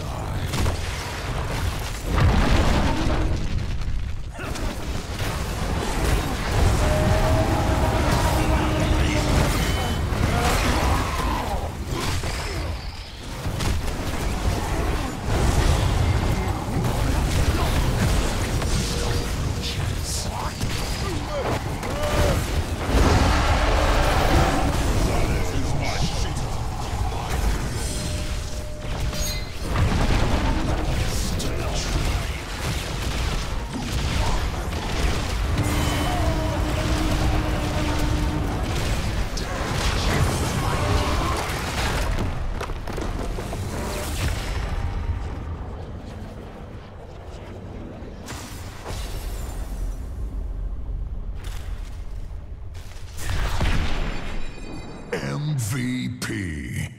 Star. MVP.